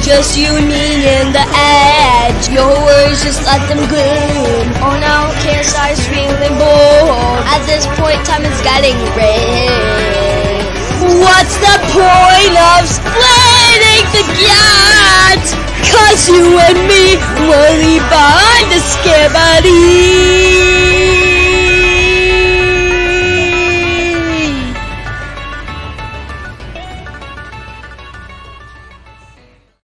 Just you and me in the edge. Your words just let them gloom. Oh no, can't KSI's feeling bored. At this point, time is getting red. What's the point of splitting the gap? Cause you and me will leave behind the scare.